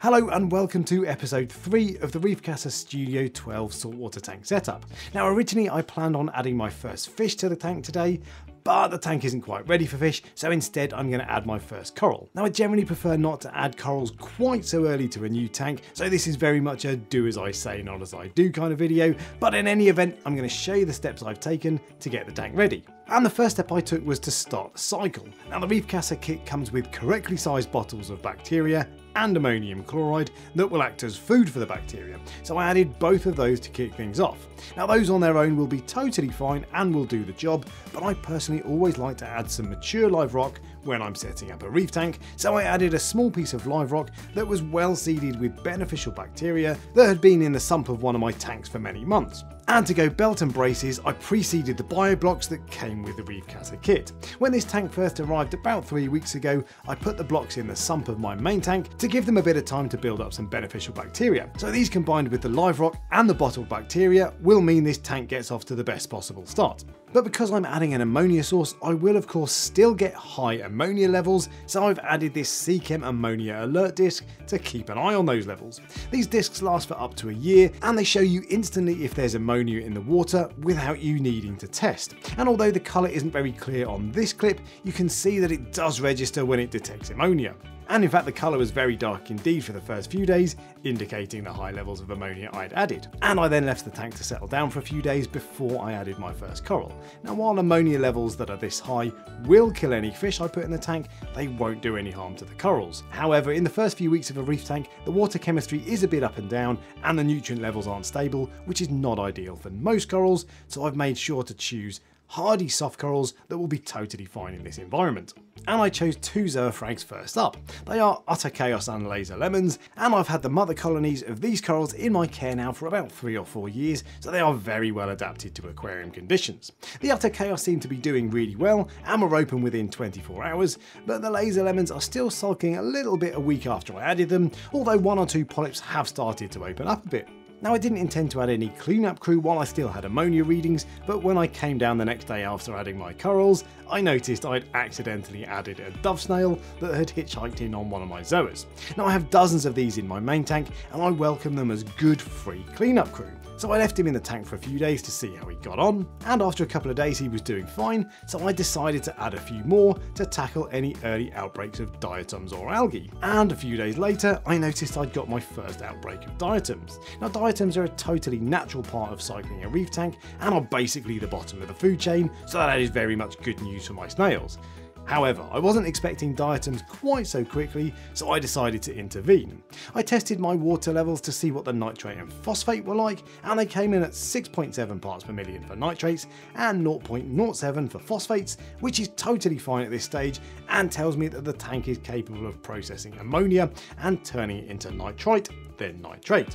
Hello and welcome to episode 3 of the Reef Casa Studio 12 saltwater tank setup. Now originally I planned on adding my first fish to the tank today, but the tank isn't quite ready for fish, so instead I'm going to add my first coral. Now I generally prefer not to add corals quite so early to a new tank, so this is very much a do as I say not as I do kind of video, but in any event I'm going to show you the steps I've taken to get the tank ready. And the first step I took was to start the cycle. Now the Reef Casa kit comes with correctly sized bottles of bacteria and ammonium chloride that will act as food for the bacteria. So I added both of those to kick things off. Now those on their own will be totally fine and will do the job, but I personally always like to add some mature live rock when I'm setting up a reef tank, so I added a small piece of live rock that was well seeded with beneficial bacteria that had been in the sump of one of my tanks for many months. And to go belt and braces, I pre-seeded the bio blocks that came with the Reef Casa kit. When this tank first arrived about three weeks ago, I put the blocks in the sump of my main tank to give them a bit of time to build up some beneficial bacteria. So these combined with the live rock and the bottled bacteria will mean this tank gets off to the best possible start. But because I'm adding an ammonia source, I will of course still get high ammonia levels, so I've added this Seachem ammonia alert disc to keep an eye on those levels. These discs last for up to a year, and they show you instantly if there's ammonia in the water without you needing to test. And although the colour isn't very clear on this clip, you can see that it does register when it detects ammonia and in fact the colour was very dark indeed for the first few days, indicating the high levels of ammonia I'd added. And I then left the tank to settle down for a few days before I added my first coral. Now while ammonia levels that are this high will kill any fish I put in the tank, they won't do any harm to the corals. However, in the first few weeks of a reef tank, the water chemistry is a bit up and down and the nutrient levels aren't stable, which is not ideal for most corals, so I've made sure to choose hardy soft corals that will be totally fine in this environment. And I chose two Zoophrag's first up. They are Utter Chaos and Laser Lemons, and I've had the mother colonies of these corals in my care now for about three or four years, so they are very well adapted to aquarium conditions. The Utter Chaos seem to be doing really well, and were open within 24 hours, but the Laser Lemons are still sulking a little bit a week after I added them, although one or two polyps have started to open up a bit. Now I didn't intend to add any cleanup crew while I still had ammonia readings, but when I came down the next day after adding my corals, I noticed I'd accidentally added a dove snail that had hitchhiked in on one of my zoas. Now I have dozens of these in my main tank and I welcome them as good free cleanup crew. So I left him in the tank for a few days to see how he got on, and after a couple of days he was doing fine, so I decided to add a few more to tackle any early outbreaks of diatoms or algae. And a few days later, I noticed I'd got my first outbreak of diatoms. Now diatoms are a totally natural part of cycling a reef tank, and are basically the bottom of the food chain, so that is very much good news for my snails. However, I wasn't expecting diatoms quite so quickly, so I decided to intervene. I tested my water levels to see what the nitrate and phosphate were like, and they came in at 6.7 parts per million for nitrates and 0.07 for phosphates, which is totally fine at this stage and tells me that the tank is capable of processing ammonia and turning it into nitrite, then nitrate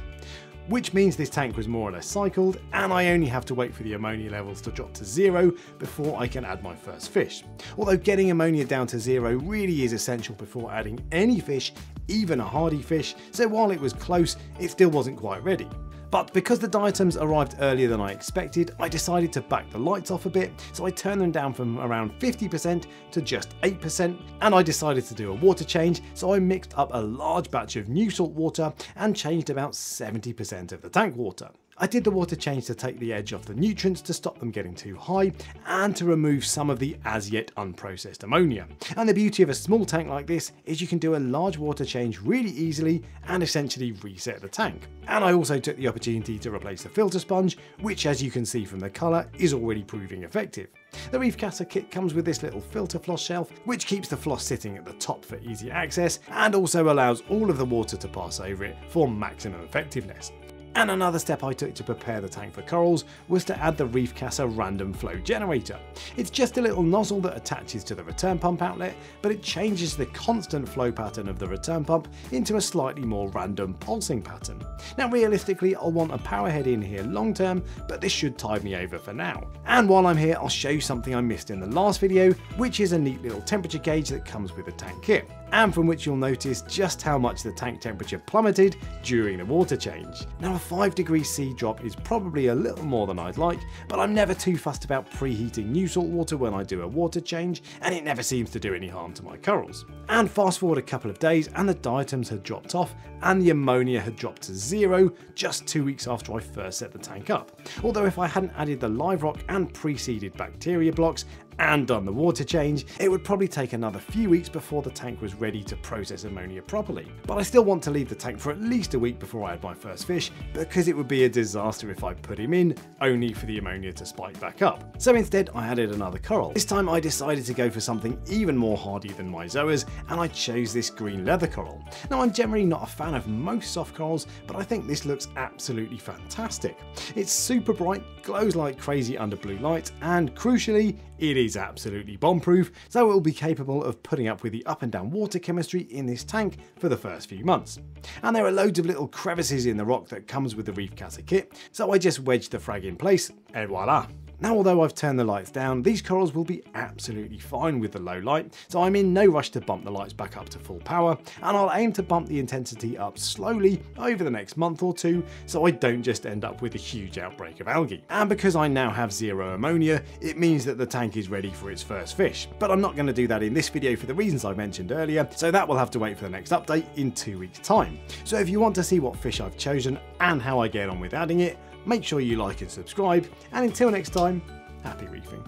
which means this tank was more or less cycled and I only have to wait for the ammonia levels to drop to zero before I can add my first fish. Although getting ammonia down to zero really is essential before adding any fish, even a hardy fish, so while it was close, it still wasn't quite ready. But because the diatoms arrived earlier than I expected, I decided to back the lights off a bit, so I turned them down from around 50% to just 8%, and I decided to do a water change, so I mixed up a large batch of new salt water and changed about 70% of the tank water. I did the water change to take the edge off the nutrients to stop them getting too high and to remove some of the as yet unprocessed ammonia. And the beauty of a small tank like this is you can do a large water change really easily and essentially reset the tank. And I also took the opportunity to replace the filter sponge, which as you can see from the colour is already proving effective. The Reef Casa kit comes with this little filter floss shelf, which keeps the floss sitting at the top for easy access and also allows all of the water to pass over it for maximum effectiveness. And another step I took to prepare the tank for corals was to add the Reef Casa random flow generator. It's just a little nozzle that attaches to the return pump outlet, but it changes the constant flow pattern of the return pump into a slightly more random pulsing pattern. Now realistically I'll want a power head in here long term, but this should tide me over for now. And while I'm here I'll show you something I missed in the last video, which is a neat little temperature gauge that comes with the tank kit. And from which you'll notice just how much the tank temperature plummeted during the water change. Now a 5 degree C drop is probably a little more than I'd like, but I'm never too fussed about preheating new salt water when I do a water change, and it never seems to do any harm to my corals. And fast forward a couple of days and the diatoms had dropped off and the ammonia had dropped to zero just two weeks after I first set the tank up. Although if I hadn't added the live rock and pre-seeded bacteria blocks and done the water change, it would probably take another few weeks before the tank was ready to process ammonia properly. But I still want to leave the tank for at least a week before I add my first fish, because it would be a disaster if I put him in, only for the ammonia to spike back up. So instead I added another coral. This time I decided to go for something even more hardy than my zoas, and I chose this green leather coral. Now I'm generally not a fan of most soft corals, but I think this looks absolutely fantastic. It's super bright, glows like crazy under blue light, and crucially, it is absolutely bomb-proof, so it will be capable of putting up with the up and down water chemistry in this tank for the first few months. And there are loads of little crevices in the rock that comes with the Reef Casa kit, so I just wedged the frag in place, and voila! Now although I've turned the lights down, these corals will be absolutely fine with the low light, so I'm in no rush to bump the lights back up to full power, and I'll aim to bump the intensity up slowly over the next month or two, so I don't just end up with a huge outbreak of algae. And because I now have zero ammonia, it means that the tank is ready for its first fish. But I'm not going to do that in this video for the reasons I mentioned earlier, so that will have to wait for the next update in two weeks time. So if you want to see what fish I've chosen and how I get on with adding it, Make sure you like and subscribe, and until next time, happy reefing.